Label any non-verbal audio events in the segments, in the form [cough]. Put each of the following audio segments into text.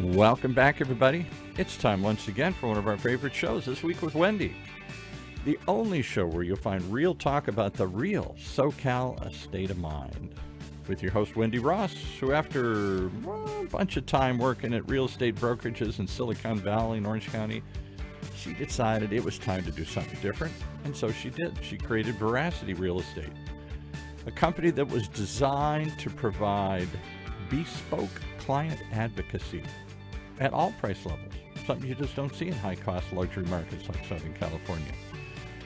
Welcome back, everybody. It's time once again for one of our favorite shows this week with Wendy. The only show where you'll find real talk about the real SoCal estate of mind. With your host, Wendy Ross, who, after well, a bunch of time working at real estate brokerages in Silicon Valley and Orange County, she decided it was time to do something different. And so she did. She created Veracity Real Estate, a company that was designed to provide bespoke client advocacy at all price levels, something you just don't see in high cost luxury markets like Southern California.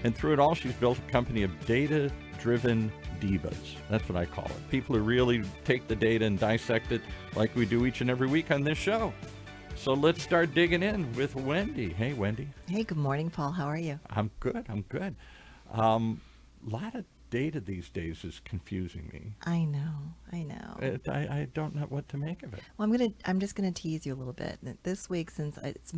And through it all, she's built a company of data driven divas. That's what I call it. People who really take the data and dissect it like we do each and every week on this show. So let's start digging in with Wendy. Hey, Wendy. Hey, good morning, Paul. How are you? I'm good. I'm good. Um, lot of data these days is confusing me. I know. I know. It, I, I don't know what to make of it. Well, I'm gonna. I'm just gonna tease you a little bit. This week, since it's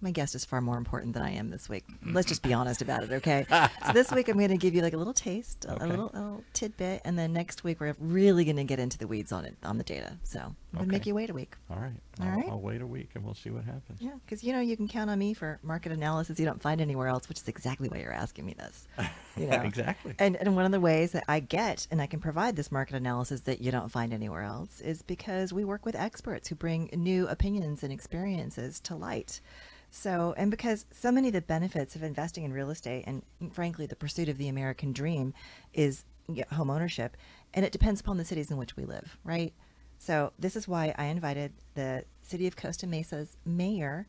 my guest is far more important than I am this week. Mm-hmm. Let's just be honest about it, okay? [laughs] so this week I'm going to give you like a little taste, a, Okay. a little, a little tidbit, and then next week we're really going to get into the weeds on it, on the data. So I'm going to make you wait a week. All right. All I'll, right. I'll wait a week and we'll see what happens. Yeah, because you know you can count on me for market analysis you don't find anywhere else, which is exactly why you're asking me this. [laughs] You know? Exactly. And and one of the ways that I get and I can provide this market analysis that you don't find anywhere else is because we work with experts who bring new opinions and experiences to light. So, and because so many of the benefits of investing in real estate and frankly the pursuit of the American dream is yeah, home ownership and it depends upon the cities in which we live, right? So, this is why I invited the city of Costa Mesa's mayor,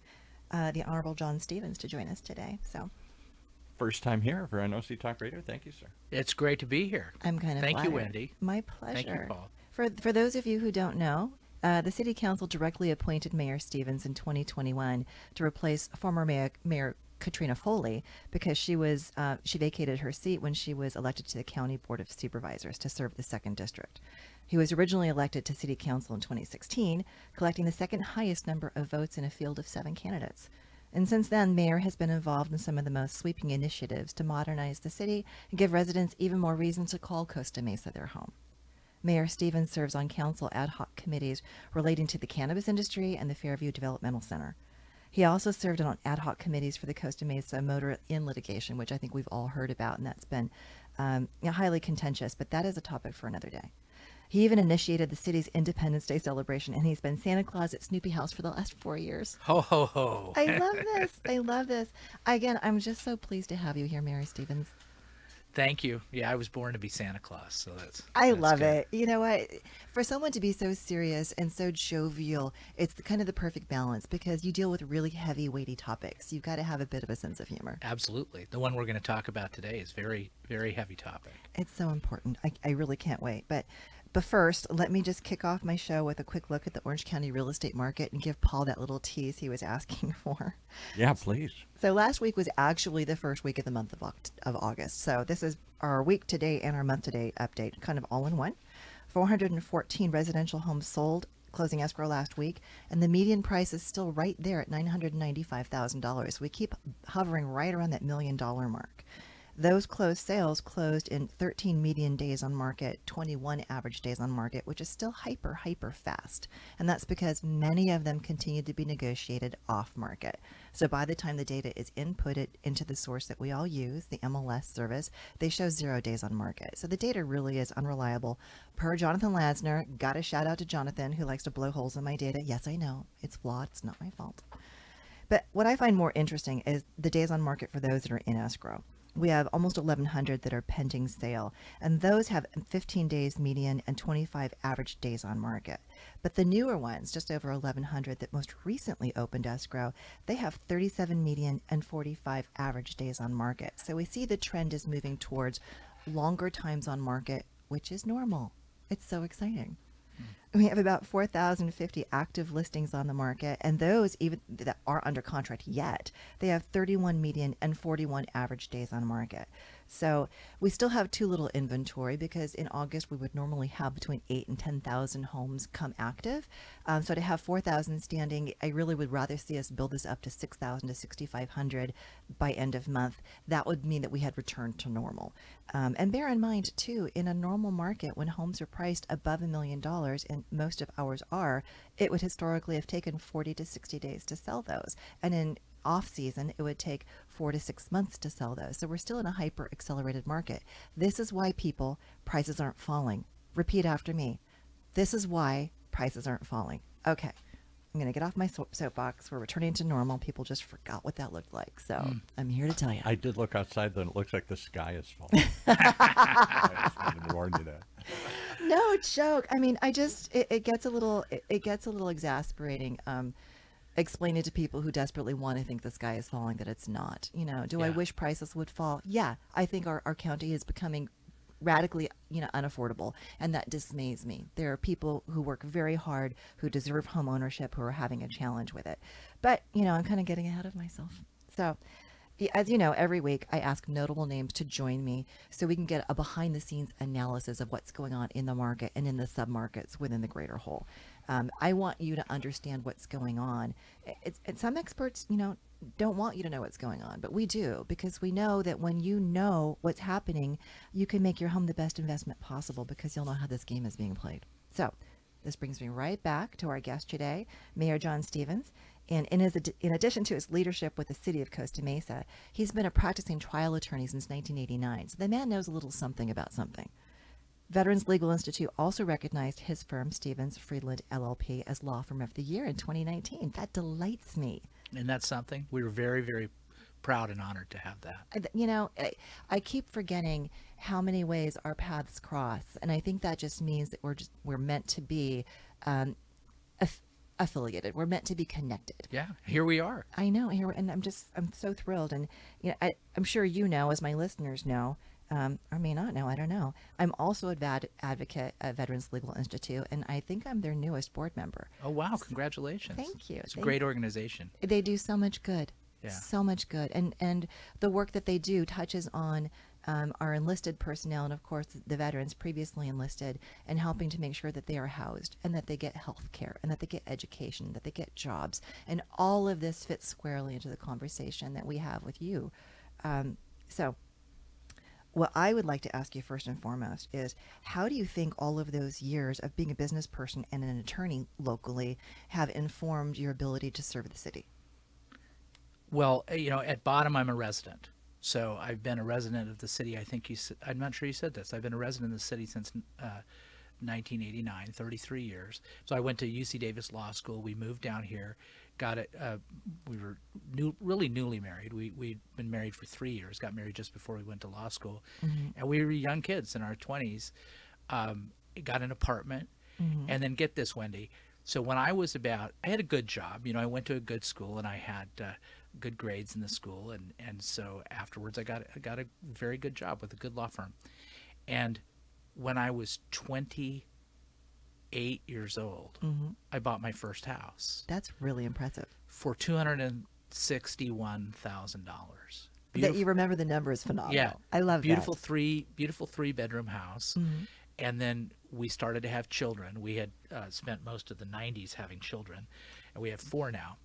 uh, the Honorable John Stephens, to join us today. So, First time here for NOC Talk Radio. Thank you, sir. It's great to be here. I'm kind of Thank you. Wendy. My pleasure. Thank you, Paul. For for those of you who don't know, uh, the City Council directly appointed Mayor Stephens in 2021 to replace former Mayor, Mayor Katrina Foley because she was uh, she vacated her seat when she was elected to the County Board of Supervisors to serve the second district. He was originally elected to City Council in 2016, collecting the second highest number of votes in a field of seven candidates. And since then, Mayor has been involved in some of the most sweeping initiatives to modernize the city and give residents even more reason to call Costa Mesa their home. Mayor Stephens serves on council ad hoc committees relating to the cannabis industry and the Fairview Developmental Center. He also served on ad hoc committees for the Costa Mesa Motor Inn litigation, which I think we've all heard about, and that's been um, you know, highly contentious, but that is a topic for another day. He even initiated the city's Independence Day celebration, and he's been Santa Claus at Snoopy House for the last four years. Ho ho ho. I [laughs] love this. I love this. Again, I'm just so pleased to have you here, Mary Stephens. Thank you. Yeah, I was born to be Santa Claus, so that's. I that's love good. it. You know what? For someone to be so serious and so jovial, it's the, kind of the perfect balance because you deal with really heavy, weighty topics. You've got to have a bit of a sense of humor. Absolutely. The one we're going to talk about today is very, very heavy topic. It's so important. I, I really can't wait. But but first, let me just kick off my show with a quick look at the Orange County real estate market and give Paul that little tease he was asking [laughs] for. Yeah, please. So last week was actually the first week of the month of, August. So this is our week to date and our month to date update, kind of all in one. 414 residential homes sold, closing escrow last week, and the median price is still right there at $995,000. We keep hovering right around that million dollar mark. Those closed sales closed in 13 median days on market, 21 average days on market, which is still hyper, hyper fast. And that's because many of them continue to be negotiated off market. So by the time the data is inputted into the source that we all use, the MLS service, they show zero days on market. So the data really is unreliable. Per Jonathan Lasner, got a shout out to Jonathan who likes to blow holes in my data. Yes, I know it's flawed. It's not my fault. But what I find more interesting is the days on market for those that are in escrow. We have almost 1,100 that are pending sale, and those have 15 days median and 25 average days on market. But the newer ones, just over 1,100 that most recently opened escrow, they have 37 median and 45 average days on market. So we see the trend is moving towards longer times on market, which is normal. It's so exciting. Hmm. We have about 4,050 active listings on the market, and those even that are under contract yet, they have 31 median and 41 average days on market. So we still have too little inventory because in August we would normally have between eight and 10,000 homes come active. Um, so to have 4,000 standing, I really would rather see us build this up to 6,000 to 6,500 by end of month. That would mean that we had returned to normal. Um, and bear in mind too, in a normal market, when homes are priced above a million dollars and most of ours are, it would historically have taken 40 to 60 days to sell those. And in off season, it would take four to six months to sell those. So we're still in a hyper accelerated market. This is why people, prices aren't falling. Repeat after me. This is why prices aren't falling. Okay. I'm going to get off my soapbox. We're returning to normal. People just forgot what that looked like. So hmm. I'm here to tell you. I did look outside, though, and it looks like the sky is falling. [laughs] I just wanted to warn you that. [laughs] no joke. I mean, I just it, it gets a little it, it gets a little exasperating. Um, explaining to people who desperately want to think the sky is falling that it's not. You know, do I wish prices would fall? Yeah, I think our, our county is becoming radically you know unaffordable and that dismays me there are people who work very hard who deserve home ownership who are having a challenge with it but you know i'm kind of getting ahead of myself so as you know, every week I ask notable names to join me so we can get a behind the scenes analysis of what's going on in the market and in the submarkets within the greater whole. Um, I want you to understand what's going on. It's, and some experts, you know, don't want you to know what's going on, but we do because we know that when you know what's happening, you can make your home the best investment possible because you'll know how this game is being played. So, this brings me right back to our guest today, Mayor John Stephens. And in, his, in addition to his leadership with the city of Costa Mesa, he's been a practicing trial attorney since 1989. So the man knows a little something about something. Veterans Legal Institute also recognized his firm, Stephens Friedland LLP, as Law Firm of the Year in 2019. That delights me. And that's something we were very, very proud and honored to have that. You know, I, I keep forgetting how many ways our paths cross, and I think that just means that we're just we're meant to be um, affiliated. We're meant to be connected. Yeah, here we are. I know here, and I'm just I'm so thrilled, and you know, I, I'm sure you know, as my listeners know, um, or may not know, I don't know. I'm also a ad- advocate at Veterans Legal Institute, and I think I'm their newest board member. Oh wow, congratulations. Thank you. It's a great organization. they do so much good Yeah. so much good and and the work that they do touches on um, our enlisted personnel and of course the veterans previously enlisted and helping to make sure that they are housed and that they get health care and that they get education that they get jobs and all of this fits squarely into the conversation that we have with you um, so what I would like to ask you first and foremost is how do you think all of those years of being a business person and an attorney locally have informed your ability to serve the city? Well, you know, at bottom, I'm a resident. So I've been a resident of the city. I think you said, I'm not sure you said this. I've been a resident of the city since uh, 1989, 33 years. So I went to UC Davis Law School. We moved down here, got it. Uh, we were new, really newly married. We, we'd been married for three years, got married just before we went to law school. And we were young kids in our 20s. Um, got an apartment. And then get this, Wendy. So when I was about, I had a good job. You know, I went to a good school and I had uh, good grades in the school, and and so afterwards I got I got a very good job with a good law firm. And when I was 28 years old, I bought my first house That's really impressive. for two hundred and sixty-one thousand dollars. That you remember the number is phenomenal. Yeah, I love beautiful that. three beautiful three bedroom house, Mm-hmm. and then we started to have children. We had uh, spent most of the '90s having children, and we have four now.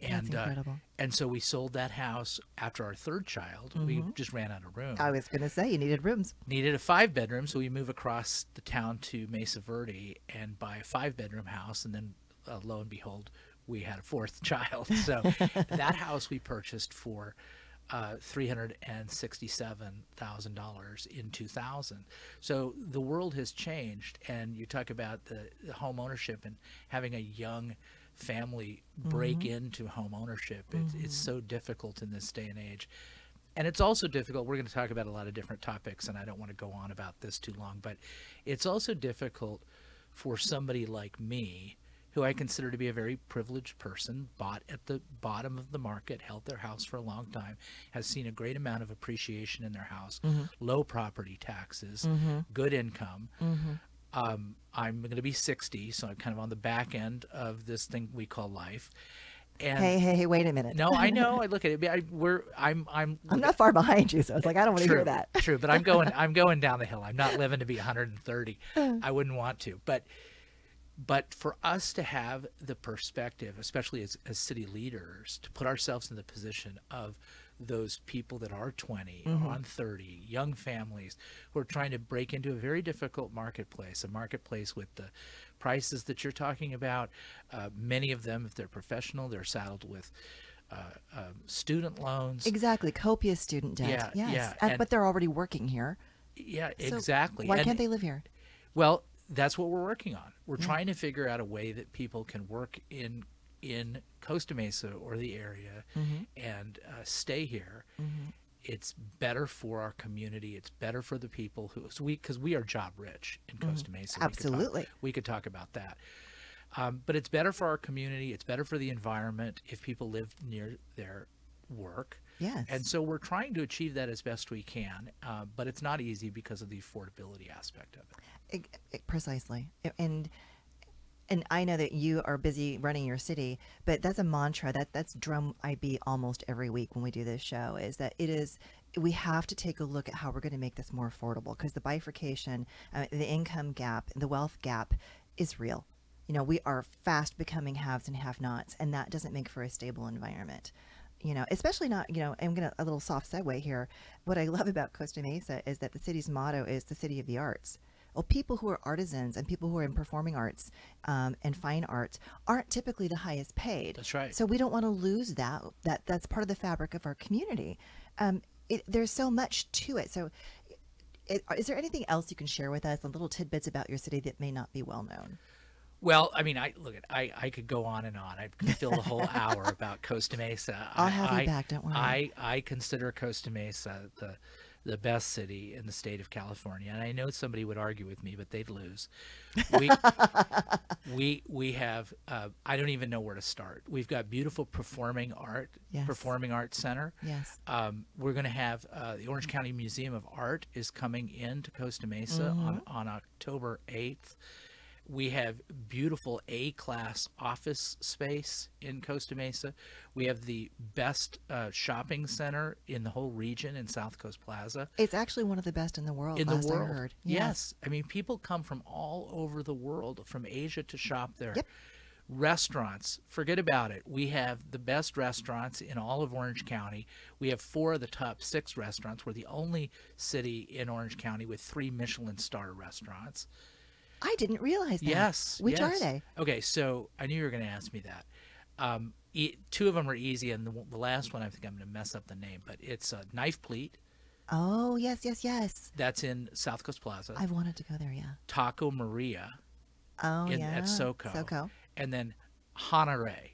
And uh, incredible. and so we sold that house after our third child. We just ran out of room. Mm-hmm. I was going to say you needed rooms. Needed a five bedroom, so we move across the town to Mesa Verde and buy a five bedroom house, and then uh, lo and behold, we had a fourth [laughs] child. So that [laughs] house we purchased for uh, three hundred and sixty-seven thousand dollars in two thousand. So the world has changed, and you talk about the, the home ownership and having a young family break mm-hmm. into home ownership. It's, it's so difficult in this day and age. And it's also difficult. We're going to talk about a lot of different topics, and I don't want to go on about this too long, but it's also difficult for somebody like me, who I consider to be a very privileged person, bought at the bottom of the market, held their house for a long time, has seen a great amount of appreciation in their house, mm-hmm. low property taxes, good income. Um, I'm going to be 60, so I'm kind of on the back end of this thing we call life. And Hey, hey, hey, wait a minute. no, I [laughs] know. I look at it. I, we're I'm I'm I'm not far behind you, so it's like I don't want to hear that. true, but I'm going [laughs] I'm going down the hill. I'm not living to be 130. [sighs] I wouldn't want to, but but for us to have the perspective, especially as, as city leaders, to put ourselves in the position of those people that are 20 Mm-hmm. on 30 young families who are trying to break into a very difficult marketplace a marketplace with the prices that you're talking about uh, many of them if they're professional they're saddled with uh, um, student loans Exactly. Copious student debt. Yeah, yes. yeah, And- and- but they're already working here. yeah So exactly Why And- can't they live here? Well, that's what we're working on. We're trying to figure out a way that people can work in in Costa Mesa or the area Mm-hmm. and uh, stay here. It's better for our community. It's better for the people who so we because we are job rich in Costa Mesa. We could talk- Mm-hmm. Absolutely. we could talk about that. Um, but it's better for our community. It's better for the environment if people live near their work. Yes. And so we're trying to achieve that as best we can, uh, but it's not easy because of the affordability aspect of it. I- I- precisely and and i know that you are busy running your city but that's a mantra that that's drum i beat almost every week when we do this show is that it is we have to take a look at how we're going to make this more affordable because the bifurcation uh, the income gap the wealth gap is real you know we are fast becoming haves and have nots and that doesn't make for a stable environment you know, especially not, you know, I'm going to a little soft segue here. What I love about Costa Mesa is that the city's motto is the city of the arts. Well, people who are artisans and people who are in performing arts um, and fine arts aren't typically the highest paid. That's right. So we don't want to lose that. That that's part of the fabric of our community. Um, it, there's so much to it. So, it, is there anything else you can share with us? On little tidbits about your city that may not be well known. Well, I mean, I look at I, I could go on and on. I could fill a whole hour [laughs] about Costa Mesa. I'll I, have you I- back, don't worry. I I consider Costa Mesa the the best city in the state of California, and I know somebody would argue with me, but they'd lose. We [laughs] we we have uh, I don't even know where to start. We've got beautiful performing art, Yes. performing arts center. Yes. Um, we're going to have uh, the Orange County Museum of Art is coming in to Costa Mesa on, on October 8th. We have beautiful A class office space in Costa Mesa. We have the best uh, shopping center in the whole region in South Coast Plaza. It's actually one of the best in the world. In the world. Heard. Yes. I mean, people come from all over the world, from Asia to shop there. Yep. Restaurants, forget about it. We have the best restaurants in all of Orange County. We have four of the top six restaurants. We're the only city in Orange County with three Michelin star restaurants. I didn't realize that. Yes. Which are they? Okay, so I knew you were going to ask me that. Um, e- two of them are easy, and the, the last one I think I'm going to mess up the name, but it's uh, Knife Pleat. Oh, yes, yes, yes. That's in South Coast Plaza. I've wanted to go there, yeah. Taco Maria. Oh, in, yeah. at SoCo. SoCo. And then Hanare,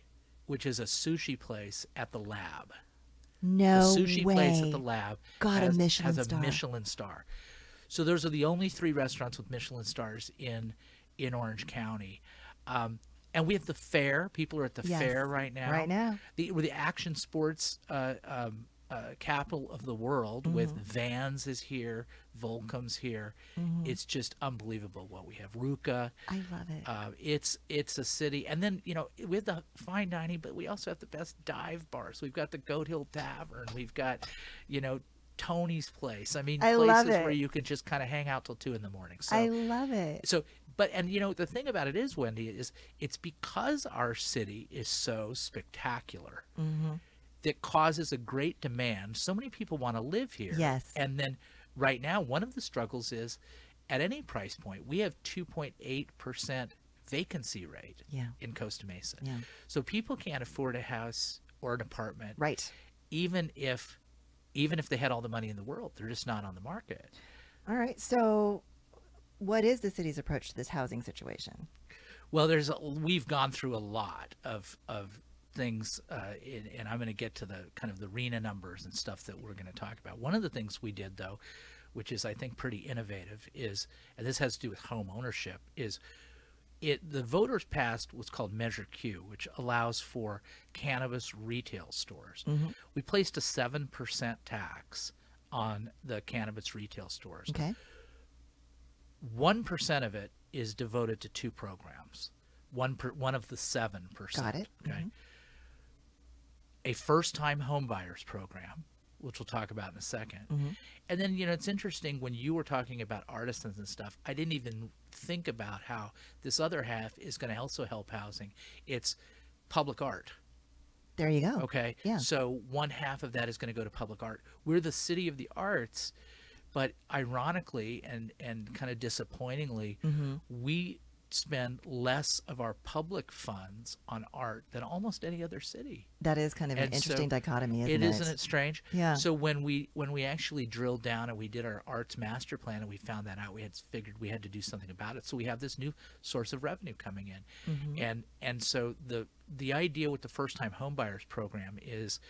which is a sushi place at the lab. No the sushi way. place at the lab Got a has, Michelin has a star. Michelin star. So those are the only three restaurants with Michelin stars in in Orange County. Um, and we have the fair. People are at the Yes, fair right now. right now. The, we're the action sports uh, um, uh, capital of the world with Mm-hmm. Vans is here, Volcom's here. It's just unbelievable what we have. Ruka. I love it. Uh, it's it's a city, and then you know we have the fine dining, but we also have the best dive bars. We've got the Goat Hill Tavern. We've got, you know, Tony's Place. I mean, I places where you can just kind of hang out till two in the morning. So I love it. so but and you know the thing about it is wendy is it's because our city is so spectacular Mm-hmm. that causes a great demand so many people want to live here Yes. and then right now one of the struggles is at any price point we have 2.8% vacancy rate Yeah. in costa mesa Yeah. so people can't afford a house or an apartment Right. even if even if they had all the money in the world they're just not on the market All right. So, what is the city's approach to this housing situation? Well, there's a, we've gone through a lot of of things, uh, in, and I'm going to get to the kind of the RHNA numbers and stuff that we're going to talk about. One of the things we did though, which is I think pretty innovative, is and this has to do with home ownership, is it the voters passed what's called Measure Q, which allows for cannabis retail stores. Mm-hmm. We placed a seven percent tax on the cannabis retail stores Okay. one percent of it is devoted to two programs. One per, one of the seven percent. Got it. Okay. Mm-hmm. A first-time home buyers program, which we'll talk about in a 2nd and then you know it's interesting when you were talking about artisans and stuff. I didn't even think about how this other half is going to also help housing. It's public art. There you go. Okay. Yeah. So one half of that is going to go to public art. We're the city of the arts, but ironically and and kind of disappointingly, Mm-hmm. we spend less of our public funds on art than almost any other city. That is kind of an And so interesting dichotomy, isn't it it? isn't it strange? Yeah. So when we when we actually drilled down and we did our arts master plan and we found that out, we had figured we had to do something about it. So we have this new source of revenue coming in, Mm-hmm. and and so the the idea with the first time homebuyers program is,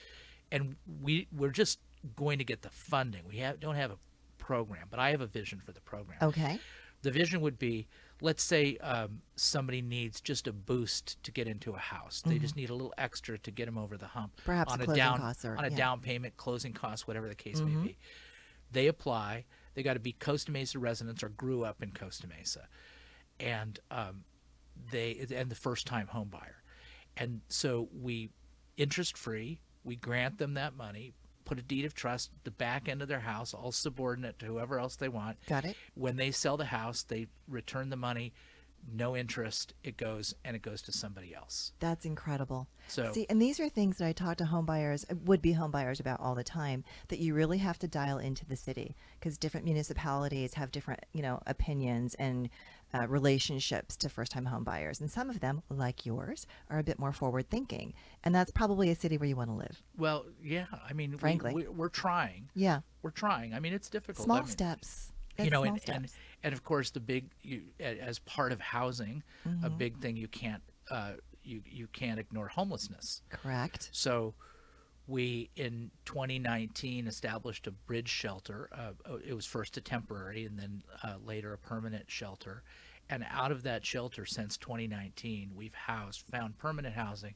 and we we're just going to get the funding. We have don't have a program, but I have a vision for the program. Okay. The vision would be, let's say um, somebody needs just a boost to get into a house. They just need a little extra to get them over the hump Mm-hmm. Perhaps on a down are- on a yeah. down payment, closing costs, whatever the case Mm-hmm. may be. They apply. They got to be Costa Mesa residents or grew up in Costa Mesa, and um, they and the first time home buyer, and so we interest free. We grant them that money, put a deed of trust, the back end of their house, all subordinate to whoever else they want. Got it. When they sell the house, they return the money, no interest. It goes and it goes to somebody else. That's incredible. So- see, and these are things that I talk to home buyers, would be home buyers about all the time. That you really have to dial into the city because different municipalities have different, you know, opinions and uh, relationships to first-time home buyers, and some of them, like yours, are a bit more forward-thinking. And that's probably a city where you want to live. Well, yeah. I mean, we- Frankly. we, we're trying. Yeah, We're trying. I mean, it's difficult. small I mean, steps. you know, and, and and of course the big you as part of housing, Mm-hmm. a big thing you can't uh, you you can't ignore homelessness. correct. So we in 2019 established a bridge shelter. Uh, uh, it was first a temporary and then uh, later a permanent shelter. And out of that shelter since 2019, we've housed found permanent housing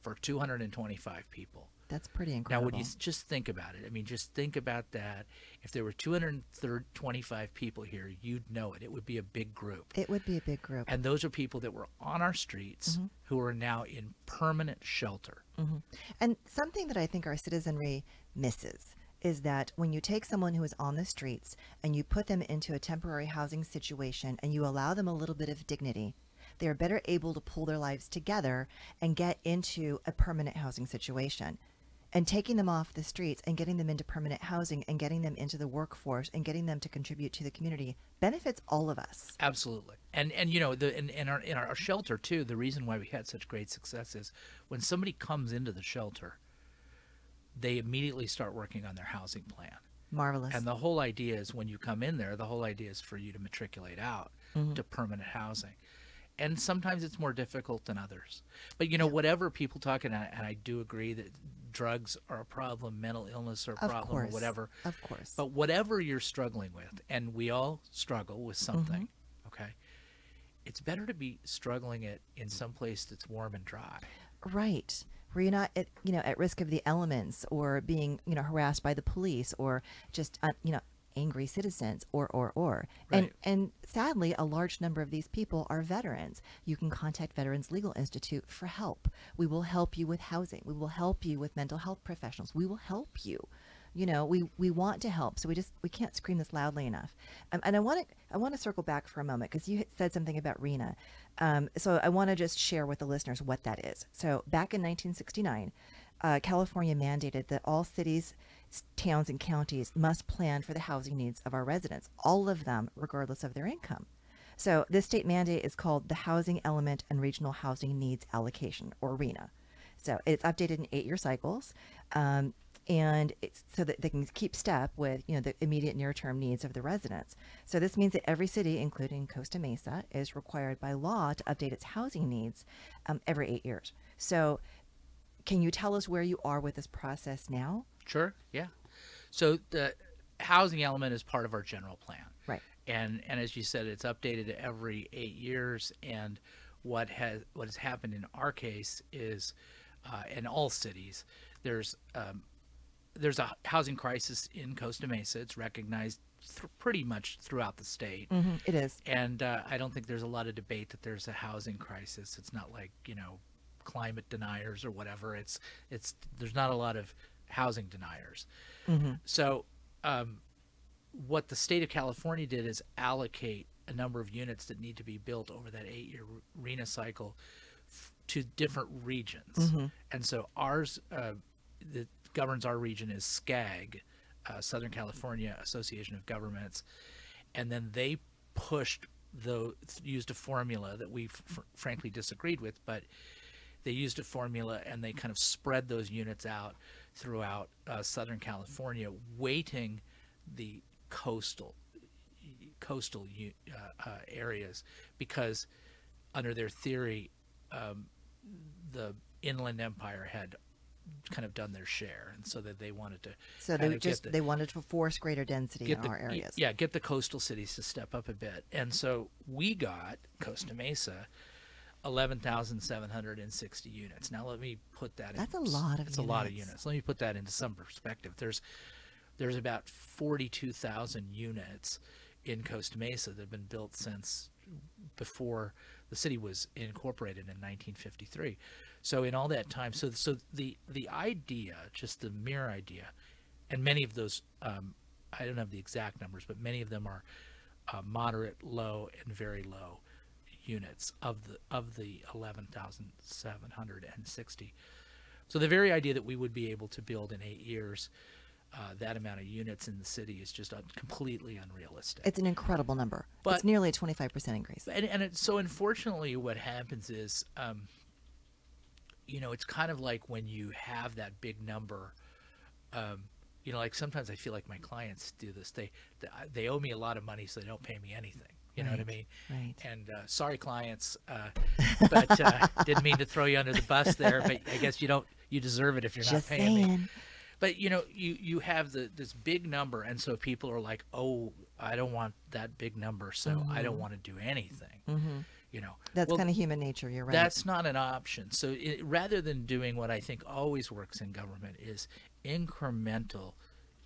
for 225 people. That's pretty incredible. Now, when you just think about it, I mean, just think about that. If there were 225 people here, you'd know it. It would be a big group. it would be a big group. And those are people that were on our streets Mm-hmm. who are now in permanent shelter. And something that I think our citizenry misses is that when you take someone who is on the streets and you put them into a temporary housing situation and you allow them a little bit of dignity, they are better able to pull their lives together and get into a permanent housing situation. And taking them off the streets and getting them into permanent housing and getting them into the workforce and getting them to contribute to the community benefits all of us. Absolutely. And and you know the in, in our in our shelter too. The reason why we had such great success is when somebody comes into the shelter, they immediately start working on their housing plan. Marvelous. And the whole idea is when you come in there, the whole idea is for you to matriculate out mm-hmm. to permanent housing. And sometimes it's more difficult than others. But you know, whatever people talk, and I, and I do agree that drugs are a problem, mental illness are a Of problem, or course. whatever. Of course. But whatever you're struggling with, and we all struggle with something, okay? It's better to be struggling it in some place that's warm and dry. Right. Where you're not at, you know, at risk of the elements or being, you know, harassed by the police or just, uh, you know, angry citizens or, or, or. And, Right. and sadly, a large number of these people are veterans. You can contact Veterans Legal Institute for help. We will help you with housing. We will help you with mental health professionals. We will help you. You know, we, we want to help, so we just we can't scream this loudly enough. Um, and I want to I want to circle back for a moment because you said something about RHNA. Um, so I want to just share with the listeners what that is. So back in 1969, uh, California mandated that all cities, towns, and counties must plan for the housing needs of our residents, all of them, regardless of their income. So this state mandate is called the Housing Element and Regional Housing Needs Allocation, or RHNA. So it's updated in eight-year cycles, um, and it's so that they can keep step with you know the immediate near-term needs of the residents. So this means that every city, including Costa Mesa, is required by law to update its housing needs um, every eight years. So, can you tell us where you are with this process now? Sure, yeah. So the housing element is part of our general plan. Right. And and as you said, it's updated every eight years. And what has what has happened in our case is, uh, in all cities, there's um, there's a housing crisis in Costa Mesa. It's recognized pretty much throughout the state. Mm-hmm. It is. And uh, I don't think there's a lot of debate that there's a housing crisis. It's not like you know climate deniers or whatever. It's it's there's not a lot of housing deniers. So um, what the state of California did is allocate a number of units that need to be built over that eight-year RHNA cycle f- to different regions. And so ours uh, that governs our region is SCAG, uh, Southern California Association of Governments, and then they pushed the used a formula that we fr- frankly disagreed with, but they used a formula and they kind of spread those units out throughout uh, Southern California, weighting the coastal coastal uh, uh, areas because under their theory, um, the Inland Empire had kind of done their share, and so that they wanted to. So they just the- they wanted to force greater density in the our areas. Yeah, get the coastal cities to step up a bit. And so we got Costa Mesa 11,760 units. Now let me put that That's in a lot of It's a lot of units. Let me put that into some perspective. There's there's about 42,000 units in Costa Mesa that have been built since before the city was incorporated in 1953. So in all that time, so so the the idea, just the mere idea, and many of those, um, I don't have the exact numbers, but many of them are uh, moderate, low, and very low units of the of the 11,760. So the very idea that we would be able to build in eight years uh, that amount of units in the city is just un- completely unrealistic. It's an incredible number. But- it's nearly a 25% increase. and and it, so unfortunately, what happens is, um, you know, it's kind of like when you have that big number. Um, you know, like sometimes I feel like my clients do this. They they, they owe me a lot of money, so they don't pay me anything. You know what I mean? Right. And uh, sorry, clients, uh, but uh, [laughs] didn't mean to throw you under the bus there. But I guess you don't you deserve it if you're Just not paying me but you know you you have the this big number and so people are like oh i don't want that big number so i don't want to do anything you know Mm-hmm. That's Well, kind of human nature. You're right. that's not an option so it, rather than doing what i think always works in government is incremental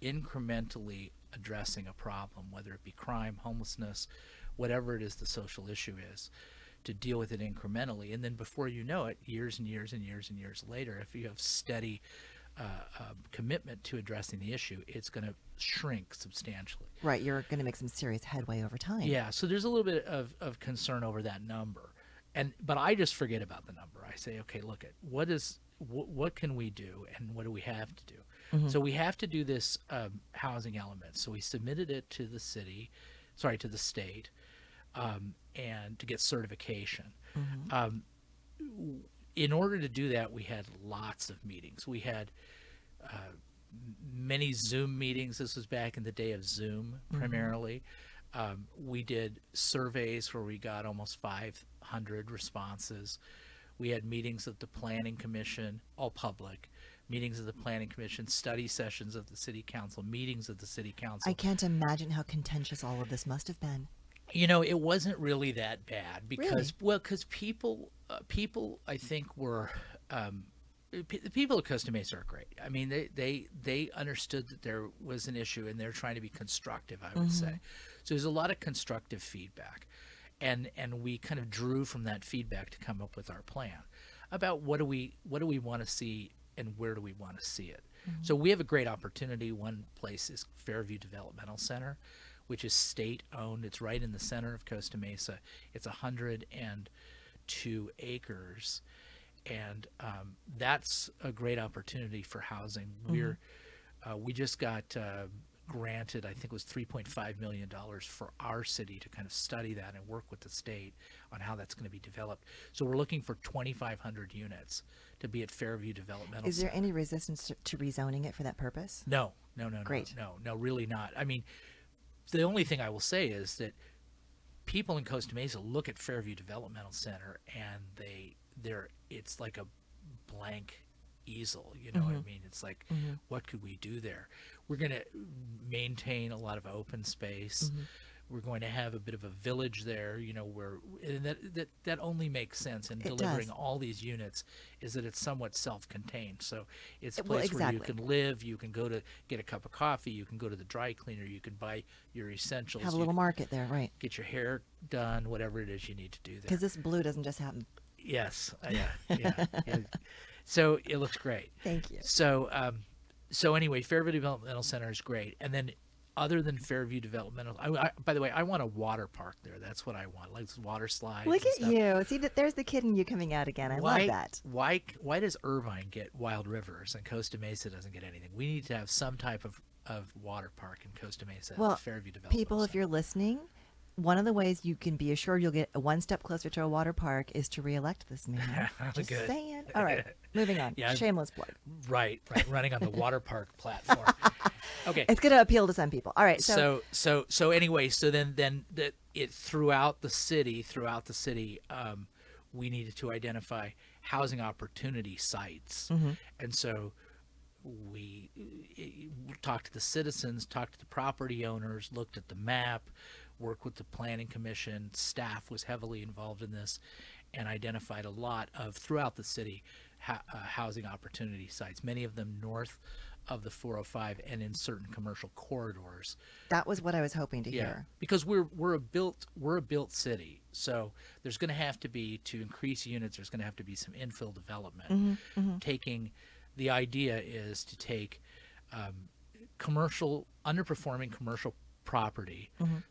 incrementally addressing a problem whether it be crime homelessness whatever it is the social issue is to deal with it incrementally and then before you know it years and years and years and years later if you have steady uh, uh, commitment to addressing the issue it's going to shrink substantially right. You're going to make some serious headway over time. yeah, so there's a little bit of, of concern over that number, and but I just forget about the number. I say, okay, look at what is wh- what can we do, and what do we have to do? So we have to do this um, housing element. So we submitted it to the city, sorry, to the state, um, and to get certification. Um, in order to do that, we had lots of meetings. We had many Zoom meetings. This was back in the day of Zoom primarily. Um, we did surveys where we got almost 500 responses. We had meetings of the Planning Commission, all public, meetings of the Planning Commission, study sessions of the City Council, meetings of the City Council. I can't imagine how contentious all of this must have been. You know, it wasn't really that bad because, Really? well, because people, uh, people, I think were, um, the people at Costa Mesa are great. I mean, they, they, they understood that there was an issue and they're trying to be constructive. I would say, so there's a lot of constructive feedback, and and we kind of drew from that feedback to come up with our plan about what do we what do we want to see and where do we want to see it. So we have a great opportunity. One place is Fairview Developmental Center, which is state owned. It's right in the center of Costa Mesa. It's hundred and two acres, and um, that's a great opportunity for housing. We're uh, we just got uh, granted, I think it was $3.5 million for our city to kind of study that and work with the state on how that's going to be developed. So we're looking for 2,500 units to be at Fairview Developmental Is there Center. any resistance to, rezoning it for that purpose? No, no, no, no, Great. no, no, really not. I mean, the only thing I will say is that people in Costa Mesa look at Fairview Developmental Center and they they're it's like a blank easel, you know what I mm-hmm. mean? It's like mm-hmm. what could we do there? We're going to maintain a lot of open space. Mm-hmm. We're going to have a bit of a village there, you know, where and that that that only makes sense in It delivering does. all these units is that it's somewhat self-contained. So it's a Well, place where you can live, you can go to get a cup of coffee, you can go to the dry cleaner, you can buy your essentials, Have a little market there, right? get your hair done, whatever it is you need to do there. Because this blue doesn't just happen. Yes, yeah, [laughs] yeah, yeah. So it looks great. Thank you. So, um, so anyway, Fairview Developmental Center is great, and then other than Fairview Developmental. I, I, by the way, I want a water park there. That's what I want, like water slides. Look at you. See that there's the kid in you coming out again. I why, love that. Why? Why does Irvine get Wild Rivers and Costa Mesa doesn't get anything? We need to have some type of, of water park in Costa Mesa. Well, Fairview Developmental. People, if you're listening, one of the ways you can be assured you'll get one step closer to a water park is to reelect this man. [laughs] Just saying. All right, [laughs] moving on. Yeah, Shameless plug. right, right, running on the [laughs] water park platform. Okay, It's going to appeal to some people. All right, so, so so so anyway so then then the, it throughout the city throughout the city um, we needed to identify housing opportunity sites and so we uh, talked to the citizens talked to the property owners looked at the map worked with the planning commission staff was heavily involved in this and identified a lot of throughout the city ha- uh, housing opportunity sites many of them north of the 405 and in certain commercial corridors. That was what I was hoping to hear. because we're we're a built we're a built city so there's going to have to be to increase units there's going to have to be some infill development. Taking the idea is to take um, commercial underperforming commercial property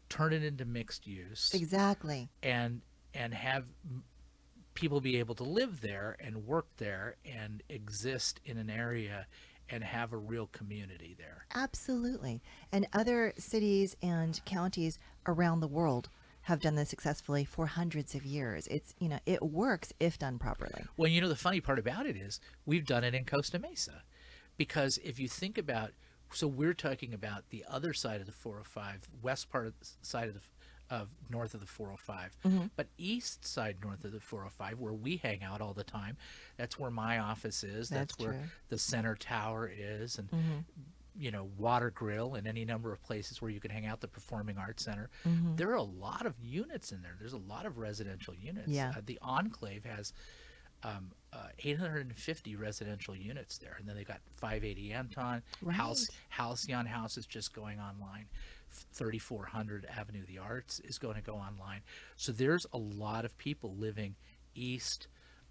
turn it into mixed use. Exactly. and and have people be able to live there and work there and exist in an area and have a real community there Absolutely. And other cities and counties around the world have done this successfully for hundreds of years. It's, you know, it works if done properly. Well, you know, the funny part about it is we've done it in Costa Mesa. Because if you think about, so we're talking about the other side of the 405, west part of the side of the, of north of the 405, but east side north of the 405, where we hang out all the time, that's where my office is. That's, That's where true. Mm-hmm. the center tower is, and you know, Water Grill and any number of places where you can hang out. The Performing Arts Center. Mm-hmm. There are a lot of units in there. There's a lot of residential units. Yeah. Uh, the Enclave has um, uh, 850 residential units there, and then they've got 580 Anton House Halcyon House is just going online. 3400 Avenue of the Arts is going to go online. So there's a lot of people living east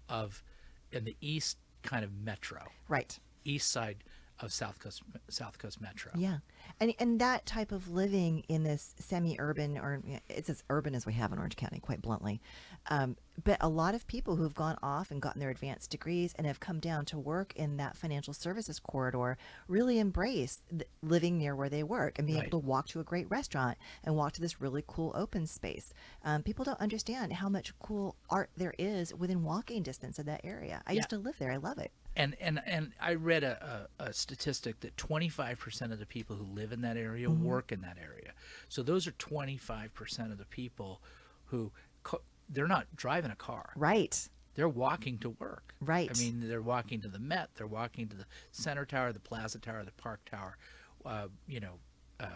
of in the east kind of metro, Right. east side of South Coast South Coast Metro. Yeah. And and that type of living in this semi-urban or it's as urban as we have in Orange County, quite bluntly. Um, but a lot of people who've gone off and gotten their advanced degrees and have come down to work in that financial services corridor really embrace living near where they work and being Right. able to walk to a great restaurant and walk to this really cool open space. Um, people don't understand how much cool art there is within walking distance of that area. I used to live there. I love it. And and and I read a, a, a statistic that 25% of the people who live in that area Mm-hmm. work in that area. So those are 25% of the people who co- they're not driving a car. Right. They're walking to work. Right. I mean, they're walking to the Met. They're walking to the Center Tower, the Plaza Tower, the Park Tower. Uh, you know, uh,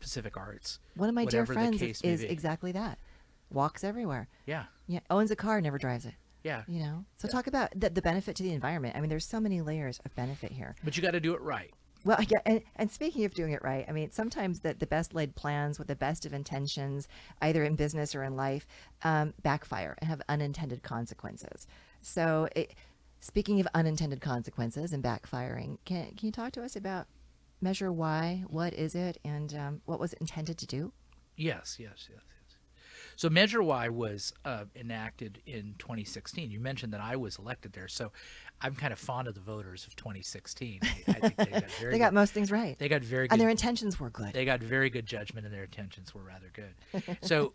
Pacific Arts. One of my dear friends may is exactly that. Walks everywhere. Yeah. Yeah, owns a car, never drives it. Yeah. You know, so talk about the, the benefit to the environment. I mean, there's so many layers of benefit here. But you got to do it right. Well, [laughs] yeah, and, and speaking of doing it right, I mean, sometimes the, the best laid plans with the best of intentions, either in business or in life, um, backfire and have unintended consequences. So, it, speaking of unintended consequences and backfiring, can, can you talk to us about Measure Y? What is it, and um, what was it intended to do? Yes, yes, yes. So Measure Y was uh, enacted in 2016. You mentioned that I was elected there, so I'm kind of fond of the voters of 2016. I, I think they got [laughs] very They got good, most things right, they got very good and their intentions were good. they got very good judgment and their intentions were rather good. [laughs] so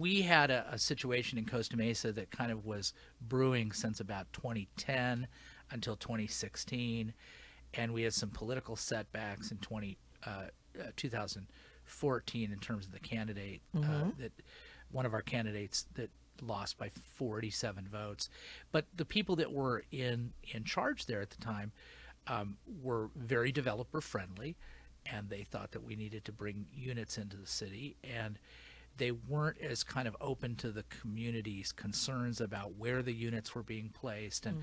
we had a, a situation in Costa Mesa that kind of was brewing since about 2010 until 2016, and we had some political setbacks in 20, uh, uh, 2014 in terms of the candidate uh, that one of our candidates that lost by 47 votes. But the people that were in in charge there at the time um, were very developer friendly, and they thought that we needed to bring units into the city, and they weren't as kind of open to the community's concerns about where the units were being placed and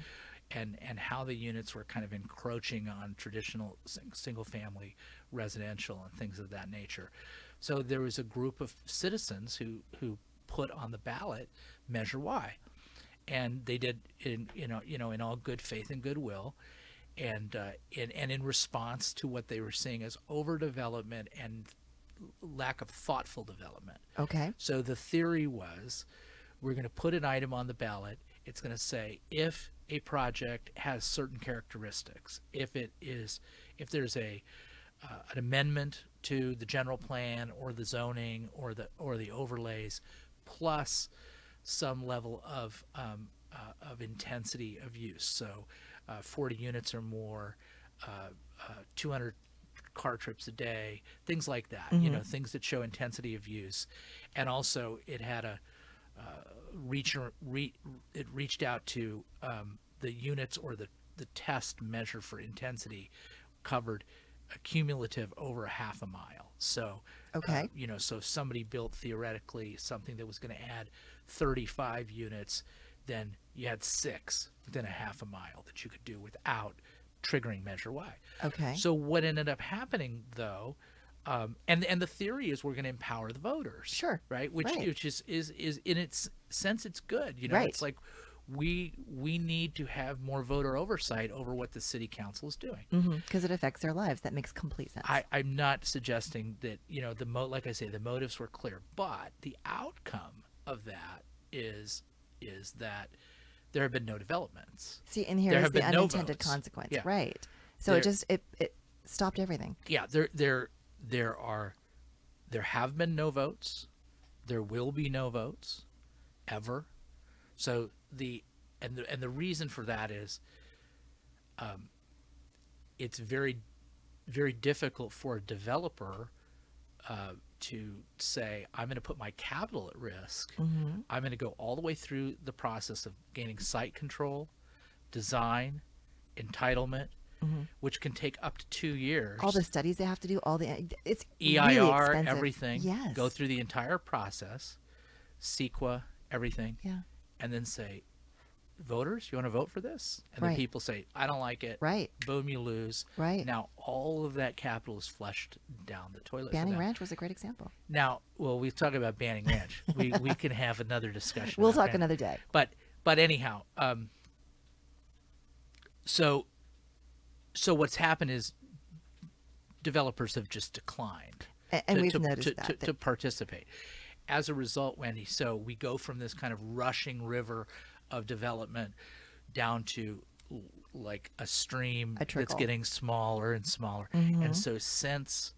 and and how the units were kind of encroaching on traditional sing- single family residential and things of that nature. So there was a group of citizens who who put on the ballot Measure Y, and they did in you know you know in all good faith and goodwill, and uh, in, and in response to what they were seeing as overdevelopment and lack of thoughtful development. Okay. So the theory was we're going to put an item on the ballot. It's going to say if a project has certain characteristics, if it is, if there's a uh, an amendment to the general plan or the zoning or the or the overlays, plus some level of um, uh, of intensity of use. So, uh, 40 units or more, uh, uh, 200 car trips a day, things like that. You know, things that show intensity of use, and also it had a uh, reach re, it reached out to um, the units or the the test measure for intensity covered cumulative over a half a mile. So, uh, Okay. you know, so if somebody built theoretically something that was going to add 35 units, then you had six within a half a mile that you could do without triggering Measure Y. Okay. So what ended up happening though, um, and and the theory is we're going to empower the voters. Sure. Right. Which Right. which is is is in its sense it's good. You know, Right. it's like we we need to have more voter oversight over what the city council is doing. Mm-hmm, because it affects their lives. That makes complete sense. I, I'm not suggesting that you know the mo like I say the motives were clear, but the outcome of that is is that there have been no developments. See, and there here's have the been no unintended consequence. Yeah. Right. So There- it just it it stopped everything. Yeah, there there there are there have been no votes. There will be no votes ever. So the and the and the reason for that is um it's very very difficult for a developer uh, to say I'm going to put my capital at risk. Mm-hmm. I'm going to go all the way through the process of gaining site control, design, entitlement, which can take up to two years. Mm-hmm. All the studies they have to do, all the it's really EIR, expensive. everything. Yes. Go through the entire process, CEQA, everything, Yeah. And then say, voters, you want to vote for this? And Right. then people say, I don't like it. Right. Boom, you lose. Right. Now all of that capital is flushed down the toilet. Banning them. Ranch was a great example. Now, well, we talk about banning ranch. [laughs] we we can have another discussion. We'll talk banning. another day. But but anyhow, um, so so what's happened is developers have just declined and to, we've to, noticed to, that, to, that- to participate. As a result, Wendy, so we go from this kind of rushing river of development down to like a stream A that's getting smaller and smaller. Mm-hmm. And so since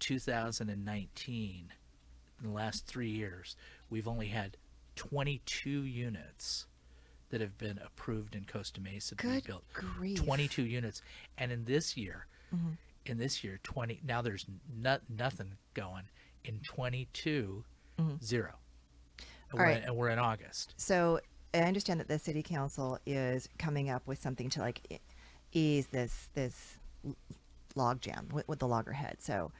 2019, in the last three years, we've only had 22 units that have been approved in Costa Mesa to be built. grief. Mm-hmm. 22 units, and in this year, in this year, 20 now there's not nothing going. In 22, Mm-hmm. zero. And, All we're right. in, and we're in August. So I understand that the city council is coming up with something to like ease this this logjam with, with the loggerhead. So,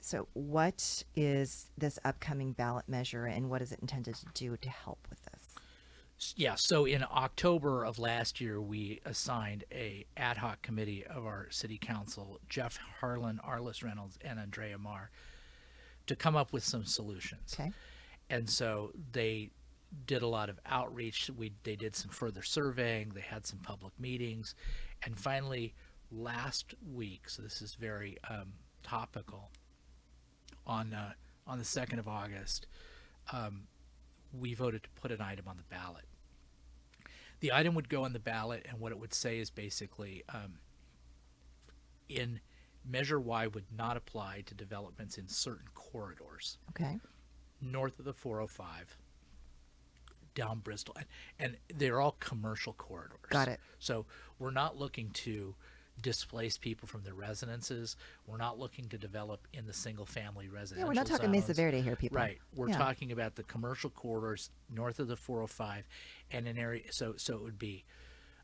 so what is this upcoming ballot measure, and what is it intended to do to help with this? Yeah, so in October of last year, we assigned a ad hoc committee of our city council, Jeff Harlan, Arlis Reynolds, and Andrea Marr, to come up with some solutions. Okay. And so they did a lot of outreach. We they did some further surveying. They had some public meetings, and finally, last week. So this is very um, topical. On uh, on the second of August, um, we voted to put an item on the ballot. The item would go on the ballot, and what it would say is basically, um, in Measure Y would not apply to developments in certain corridors Okay. north of the 405 down Bristol and, and they're all commercial corridors. Got it. So we're not looking to displace people from their residences. We're not looking to develop in the single family residential Yeah, we're not talking Mesa. Verde here, people. Right. We're Yeah. talking about the commercial corridors north of the 405 and an area so so it would be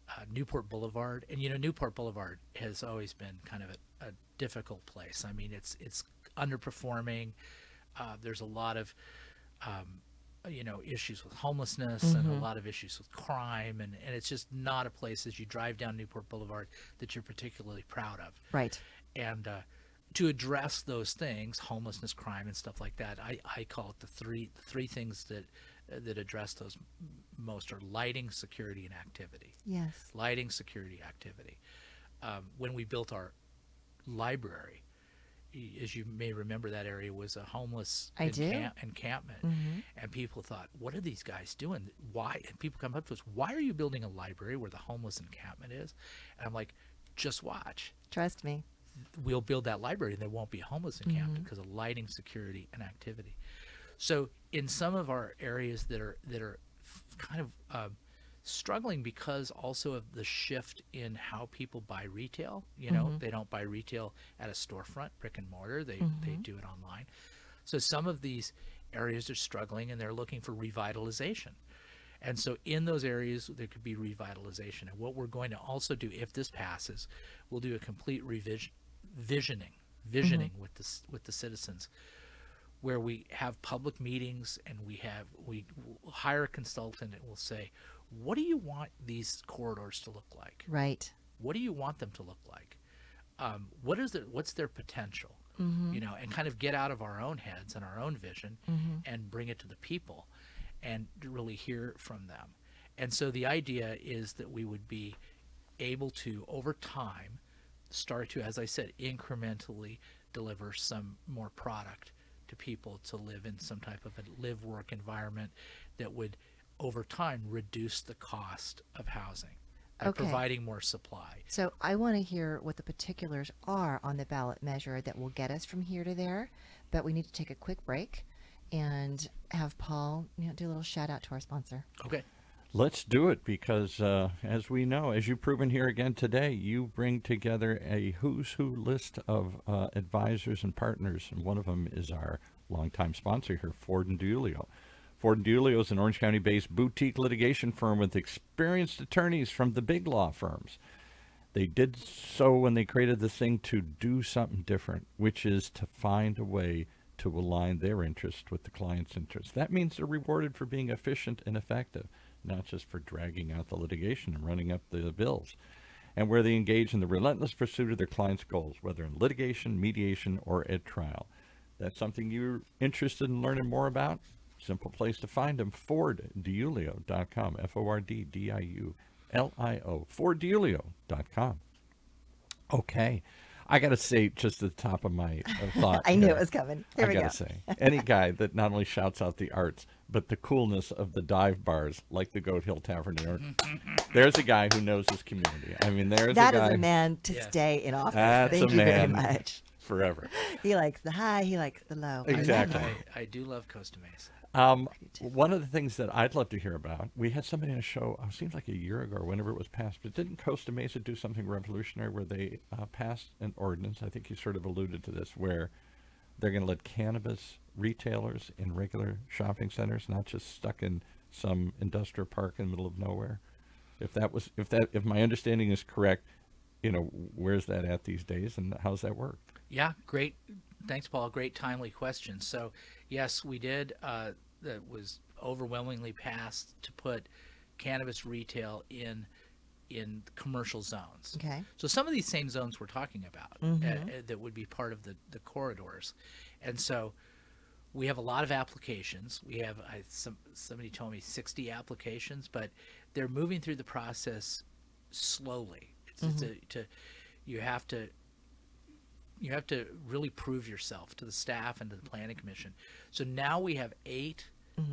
uh, Newport Boulevard, and you know Newport Boulevard has always been kind of a, a difficult place. I mean, it's it's underperforming. Uh, there's a lot of um, you know issues with homelessness and a lot of issues with crime, and, and it's just not a place as you drive down Newport Boulevard that you're particularly proud of. Right. And uh, to address those things, homelessness, crime, and stuff like that, I, I call it the three the three things that uh, that address those most are lighting, security, and activity Yes. lighting, security, activity. Um, when we built our library, as you may remember, that area was a homeless encamp- encampment, and people thought, "What are these guys doing? Why?" And people come up to us, "Why are you building a library where the homeless encampment is?" And I'm like, "Just watch." Trust me. we'll build that library and there won't be a homeless encampment because of lighting, security, and activity. So in some of our areas that are that are f- kind of um, struggling because also of the shift in how people buy retail. You know, mm-hmm. they don't buy retail at a storefront, brick and mortar. They they mm-hmm. do it online. So some of these areas are struggling and they're looking for revitalization. And so in those areas, there could be revitalization. And what we're going to also do, if this passes, we'll do a complete revision, visioning, visioning mm-hmm. with the with the citizens, where we have public meetings and we have we hire a consultant and we'll say, what do you want these corridors to look like? Right. What do you want them to look like? Um, what is their what's their potential? You know, and kind of get out of our own heads and our own vision and bring it to the people and really hear from them. And so the idea is that we would be able to over time start to, as I said, incrementally deliver some more product to people to live in some type of a live work environment that would over time reduce the cost of housing by Okay. providing more supply. So I want to hear what the particulars are on the ballot measure that will get us from here to there. But we need to take a quick break and have Paul you know, do a little shout out to our sponsor. Okay. Let's do it because, uh, as we know, as you've proven here again today, you bring together a who's who list of uh, advisors and partners, and one of them is our longtime sponsor here, Ford and Diulio. Ford and Diulio is an Orange County-based boutique litigation firm with experienced attorneys from the big law firms. They did so when they created this thing to do something different, which is to find a way to align their interest with the client's interest. That means they're rewarded for being efficient and effective, not just for dragging out the litigation and running up the bills. And where they engage in the relentless pursuit of their clients' goals, whether in litigation, mediation, or at trial. That's something you're interested in learning more about? Simple place to find them, FordDiulio.com, F-O-R-D-D-I-U-L-I-O, FordDiulio.com. Okay. I got to say, just at the top of my uh, [laughs] thought. I knew here, it was coming. Here I gotta say, [laughs] any guy that not only shouts out the arts, but the coolness of the dive bars like the Goat Hill Tavern, New York. [laughs] there's a guy who knows his community. I mean, there's That a is guy a man to Yeah. stay in office. That's Thank a you very man. much. forever. He likes the high, he likes the low. I Exactly. that. I, I do love Costa Mesa. Um, one of the things that I'd love to hear about, we had somebody on a show, uh, seems like a year ago or whenever it was passed, but didn't Costa Mesa do something revolutionary where they uh, passed an ordinance? I think you sort of alluded to this, where they're going to let cannabis retailers in regular shopping centers, not just stuck in some industrial park in the middle of nowhere. If that was, if that, if my understanding is correct, you know, where's that at these days, and how's that work? Yeah, great. Thanks, Paul. Great timely question. So, yes, we did. Uh, that was overwhelmingly passed to put cannabis retail in in commercial zones. Okay. So some of these same zones we're talking about uh, uh, that would be part of the the corridors, and so we have a lot of applications. We have I, some somebody told me 60 applications, but they're moving through the process slowly. It's, it's a, to you have to you have to really prove yourself to the staff and to the planning commission. So now we have 8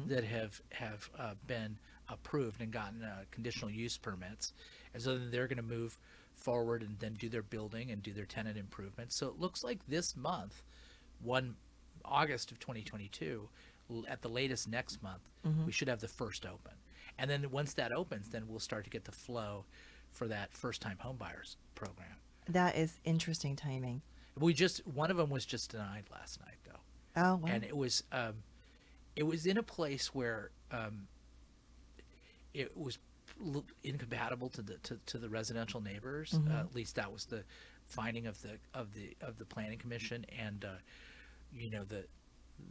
that have have uh, been approved and gotten uh, conditional use permits, and so then they're going to move forward and then do their building and do their tenant improvements. So it looks like this month, one August of 2022, at the latest next month, we should have the first open, and then once that opens, then we'll start to get the flow for that first-time homebuyers program. That is interesting timing. We just one of them was just denied last night though, Oh, wow. and it was um, it was in a place where um, it was incompatible to the to, to the residential neighbors. Uh, at least that was the finding of the of the of the planning commission, and uh, you know the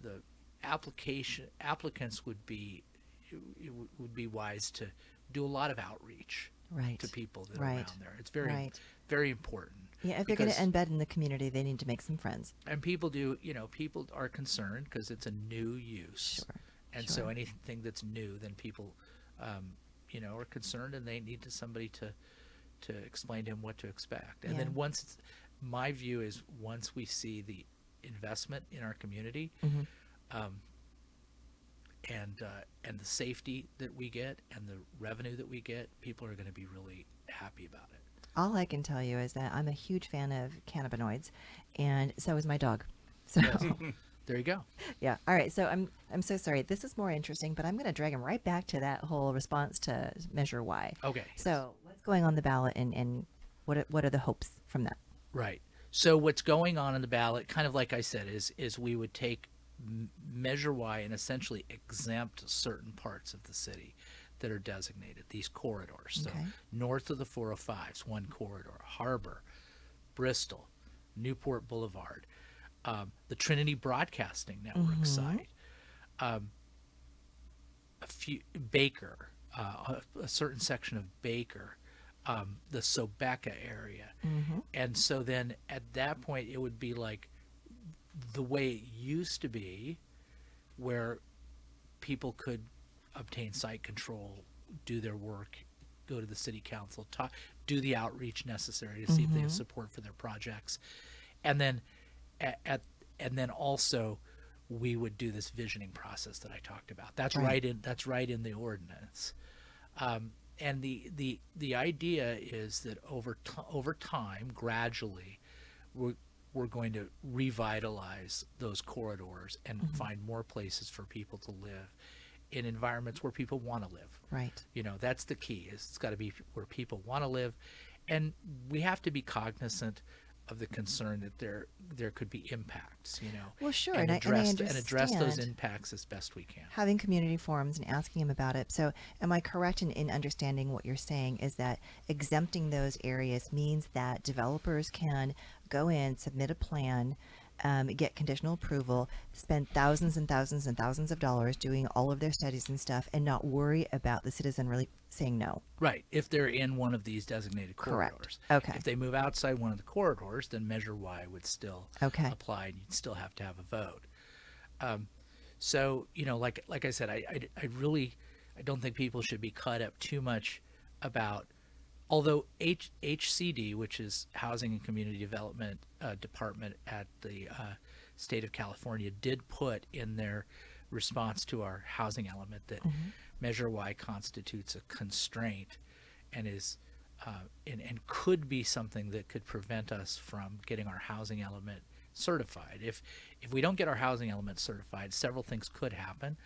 the application applicants would be it, would be wise to do a lot of outreach right. to people that Right. are around there. It's very Right. very important. Yeah, if they're going to embed in the community, they need to make some friends. and people do you know people are concerned because it's a new use Sure, and so anything that's new then people um, you know are concerned and they need to somebody to to explain to them what to expect and Yeah. then once it's, my view is once we see the investment in our community, um, and uh, and the safety that we get and the revenue that we get, people are going to be really happy about it. All I can tell you is that I'm a huge fan of cannabinoids, and so is my dog. [laughs] So, [laughs] There you go. yeah. All right. So I'm I'm so sorry. This is more interesting, but I'm going to drag him right back to that whole response to Measure Y. Okay. So what's going on the ballot, and and what are, what are the hopes from that? Right. So what's going on in the ballot, kind of like I said, is is we would take Measure Y and essentially exempt certain parts of the city that are designated these corridors. So Okay. north of the 405 is one corridor, Harbor, Bristol, Newport Boulevard, um, the Trinity Broadcasting Network site, um, a few Baker, uh, a, a certain section of Baker, um, the SoBECA area, and so then at that point it would be like the way it used to be, where people could obtain site control, do their work, go to the city council, talk, do the outreach necessary to see if they have support for their projects, and then at, at and then also we would do this visioning process that I talked about. That's Right. right, in that's right in the ordinance. Um, and the, the the idea is that over t- over time, gradually, we're we're going to revitalize those corridors and find more places for people to live in environments where people want to live. Right. You know, that's the key. Is it's got to be where people want to live, and we have to be cognizant of the concern that there there could be impacts. You know, Well, sure, and and I- and I address and address those impacts as best we can. having community forums and asking them about it. So, am I correct in, in understanding what you're saying is that exempting those areas means that developers can go in, submit a plan, um, get conditional approval, spend thousands and thousands and thousands of dollars doing all of their studies and stuff, and not worry about the citizen really saying no. Right. If they're in one of these designated corridors. Correct. Okay. If they move outside one of the corridors, then Measure Y would still Okay. apply, and you'd still have to have a vote. Um, so you know, like like I said, I, I I really I don't think people should be caught up too much about. Although H, HCD, which is Housing and Community Development uh, Department at the uh, state of California, did put in their response to our housing element that Measure Y constitutes a constraint and is uh, and, and could be something that could prevent us from getting our housing element certified. If if we don't get our housing element certified, several things could happen.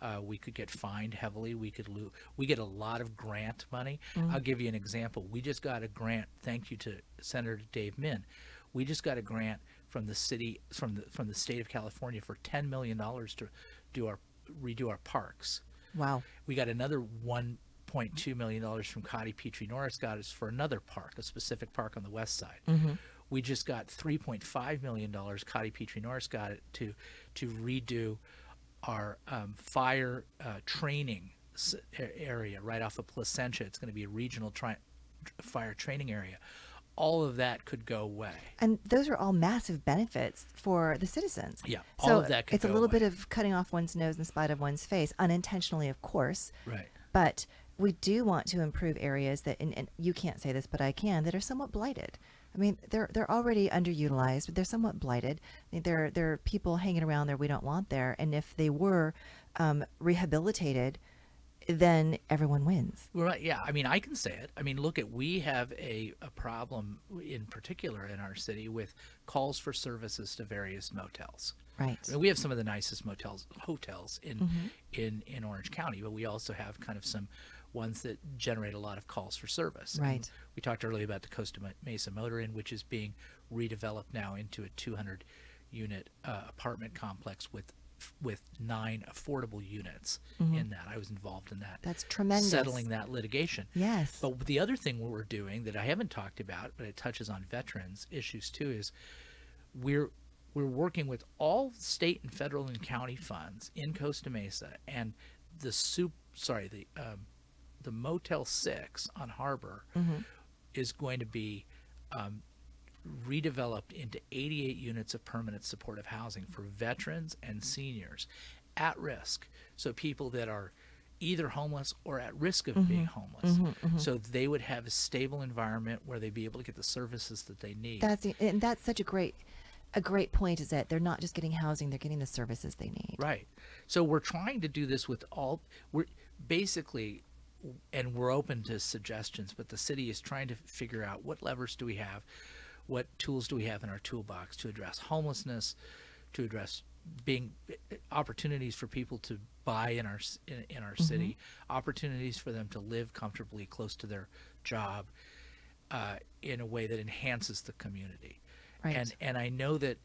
Uh, we could get fined heavily. We could lose. We get a lot of grant money. I'll give you an example. We just got a grant. Thank you to Senator Dave Min. We just got a grant from the city from the from the state of California for ten million dollars to do our redo our parks. Wow. We got another one point two million dollars from Cottie Petrie Norris got us for another park, a specific park on the west side. We just got three point five million dollars. Cottie Petrie Norris got it to to redo our um, fire uh, training area right off of Placentia. It's going to be a regional tri- fire training area. All of that could go away. And those are all massive benefits for the citizens. Yeah, So all of that could it's a little bit of cutting off one's nose in spite of one's face, unintentionally, of course. Right. But we do want to improve areas that, and, and you can't say this, but I can, that are somewhat blighted. I mean, they're they're already underutilized, but they're somewhat blighted. I mean, There there are people hanging around there we don't want there, and if they were um, rehabilitated, then everyone wins. Right. Yeah. I mean, I can say it. I mean, look at we have a, a problem in particular in our city with calls for services to various motels. Right. I mean, we have some of the nicest motels, hotels in in in Orange County, but we also have kind of some ones that generate a lot of calls for service. And Right. we talked earlier about the Costa Mesa Motor Inn, which is being redeveloped now into a 200 unit uh, apartment complex with with nine affordable units in that. I was involved in that. That's tremendous. Settling that litigation. Yes. But the other thing we're doing that I haven't talked about, but it touches on veterans issues too, is we're we're working with all state and federal and county funds in Costa Mesa, and the soup. Sorry, the um, the Motel Six on Harbor mm-hmm. is going to be um, redeveloped into 88 units of permanent supportive housing for veterans and seniors at risk. So people that are either homeless or at risk of being mm-hmm. homeless. Mm-hmm. So they would have a stable environment where they'd be able to get the services that they need. That's and that's such a great a great point is that they're not just getting housing; they're getting the services they need. Right. So we're trying to do this with all we're basically and we're open to suggestions, but the city is trying to figure out what levers do we have, what tools do we have in our toolbox to address homelessness, to address being opportunities for people to buy in our in, in our city, opportunities for them to live comfortably close to their job uh, in a way that enhances the community. Right. And and I know that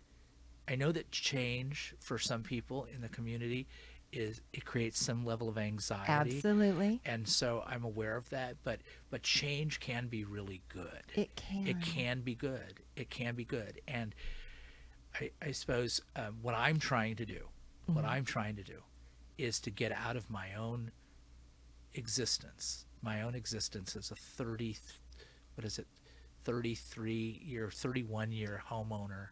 I know that change for some people in the community is it creates some level of anxiety. Absolutely. And so I'm aware of that, but but change can be really good. It can. It can be good. It can be good. And I, I suppose um, what I'm trying to do, Mm-hmm. what I'm trying to do, is to get out of my own existence, my own existence as a 30, what is it, 33 year, 31 year homeowner,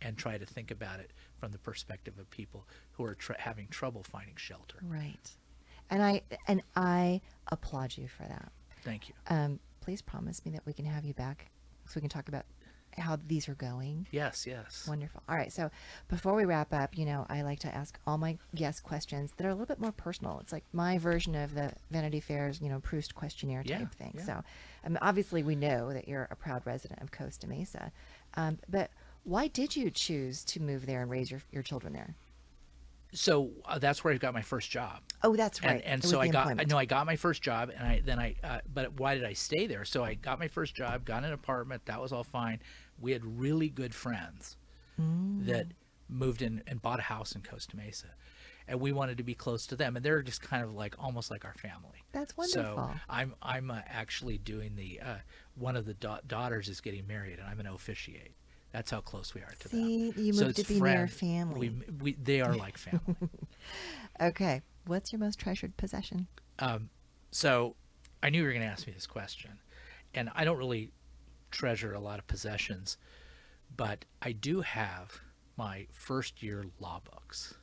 and try to think about it from the perspective of people who are tr- having trouble finding shelter. Right. And I and I applaud you for that. Thank you. Um, please promise me that we can have you back so we can talk about how these are going. Yes, yes. Wonderful. All right. So before we wrap up, you know, I like to ask all my guest questions that are a little bit more personal. It's like my version of the Vanity Fair's, you know, Proust questionnaire type Yeah, thing. yeah. So um, obviously we know that you're a proud resident of Costa Mesa. Um, but why did you choose to move there and raise your, your children there? So uh, that's where I got my first job. Oh, that's right. and, and so I got I know I got my first job and I then I uh, but why did I stay there? So I got my first job, got an apartment, that was all fine. We had really good friends Mm. that moved in and bought a house in Costa Mesa, and we wanted to be close to them, and they're just kind of like almost like our family. That's wonderful. So. I'm I'm uh, actually doing the uh, one of the da- daughters is getting married, and I'm going to officiate. That's how close we are to See, them. you So moved to be near friend- family. We, we they are like [laughs] family. Okay. What's your most treasured possession? So I knew you were going to ask me this question. And I don't really treasure a lot of possessions, but I do have my first year law books.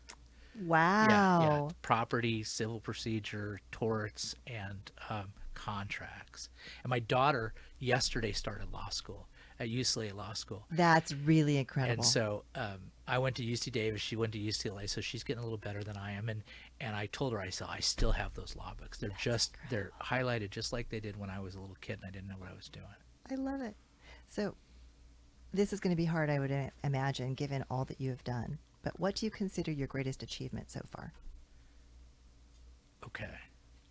Wow. Yeah, yeah. Property, civil procedure, torts, and um, contracts. And my daughter yesterday started law school at UCLA Law School. That's really incredible. And so um, I went to UC Davis. She went to UCLA, so she's getting a little better than I am. And and I told her I said I still have those law books. They're just they're highlighted just like they did when I was a little kid and I didn't know what I was doing. I love it. So, this is going to be hard, I would imagine, given all that you have done. But what do you consider your greatest achievement so far? Okay,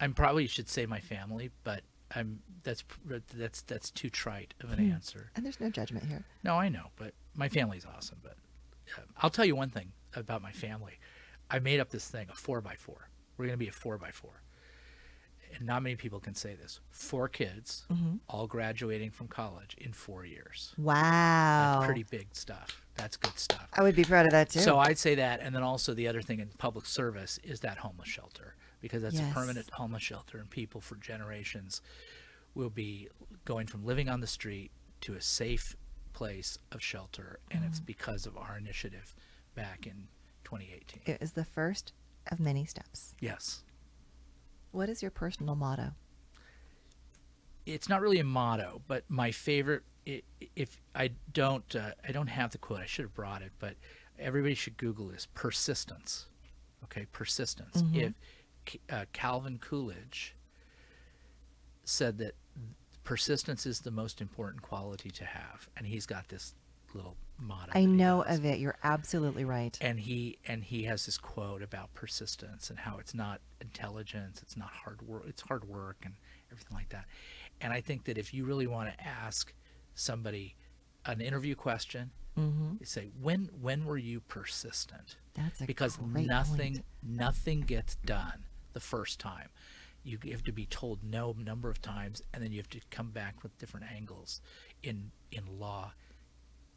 I'm probably should say my family, but I'm that's that's that's too trite of an answer. And there's no judgment here. No, I know, but my family's awesome. But uh, I'll tell you one thing about my family. I made up this thing, a four by four. We're going to be a four by four. And not many people can say this. Four kids, all graduating from college in four years. Wow. That's pretty big stuff. That's good stuff. I would be proud of that too. So I'd say that, and then also the other thing in public service is that homeless shelter because that's Yes. a permanent homeless shelter, and people for generations will be going from living on the street to a safe place of shelter, and Mm. it's because of our initiative back in 2018. it is the first of many steps. Yes, What is your personal motto? it's not really a motto, but my favorite. If I don't, uh, I don't have the quote. I should have brought it, but everybody should Google this: persistence. Okay, persistence. If K- uh, Calvin Coolidge said that persistence is the most important quality to have, and he's got this little motto. I know of it. You're absolutely right. and he and he has this quote about persistence and how it's not intelligence it's not hard work it's hard work and everything like that and i think that if you really want to ask somebody an interview question you say when when were you persistent That's a because nothing point. nothing gets done the first time you have to be told no a number of times and then you have to come back with different angles in in law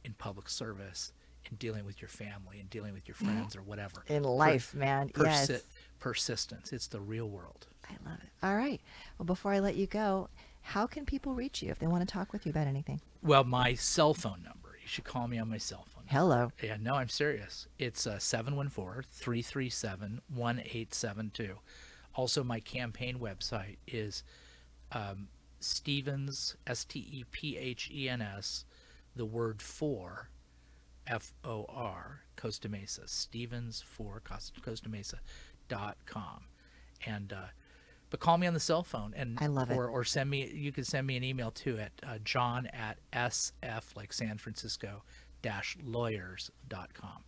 in public service in dealing with your family and dealing with your friends or whatever In Per- life, man. persi- yes. persistence it's the real world I love it. All right. Well, before I let you go, how can people reach you if they want to talk with you about anything? well my cell phone number you should call me on my cell phone Hello. Yeah, no, I'm serious. It's uh, 714-337-1872. Also, my campaign website is um, Stephens, S-T-E-P-H-E-N-S, the word for, F O R Costa Mesa. Stephens for Costa Mesa dot com. And uh, but call me on the cell phone and I love it. or, or send me you can send me an email too at uh, john at sf like san francisco dash lawyers dot com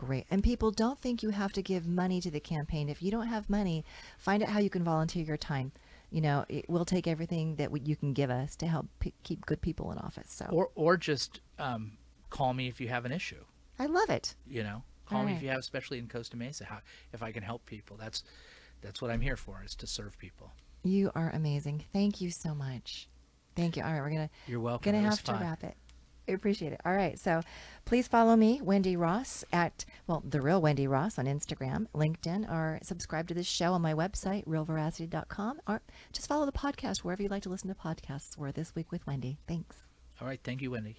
Great. And people don't think you have to give money to the campaign. If you don't have money, find out how you can volunteer your time. You know, it, we'll take everything that we, you can give us to help keep good people in office. So or or just um, call me if you have an issue I love it. you know call All me right. if you have especially in costa mesa how if i can help people that's that's what i'm here for is to serve people You are amazing. Thank you so much. Thank you. All right, we're gonna You're welcome. Gonna have to wrap it. Appreciate it. All right, so please follow me, Wendy Ross, at well, the real Wendy Ross on Instagram, LinkedIn, or subscribe to this show on my website, realveracity.com, or just follow the podcast wherever you like to listen to podcasts. We're this week with Wendy. Thanks. all right thank you wendy